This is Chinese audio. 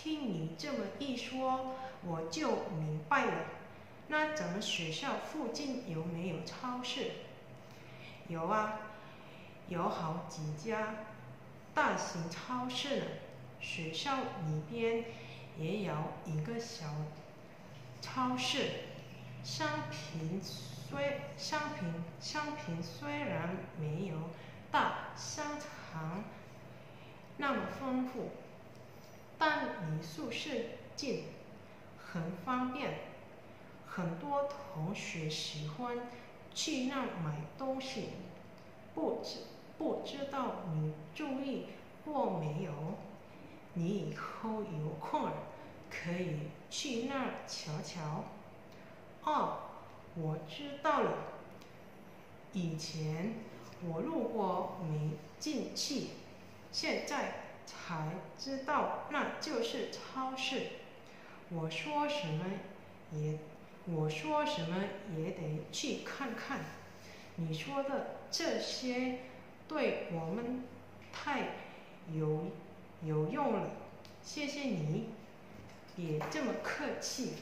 听你这么一说，我就明白了。那咱们学校附近有没有超市？有啊，有好几家大型超市呢。学校里边也有一个小超市，商品虽商品商品虽然没有大商场那么丰富，宿舍近，很方便。很多同学喜欢去那买东西，不知不知道你注意过没有？你以后有空可以去那儿瞧瞧。哦，我知道了。以前我路过没进去，现在才知道那就是超市。我说什么也我说什么也得去看看。你说的这些对我们太有有用了，谢谢你，别这么客气。